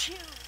Phew.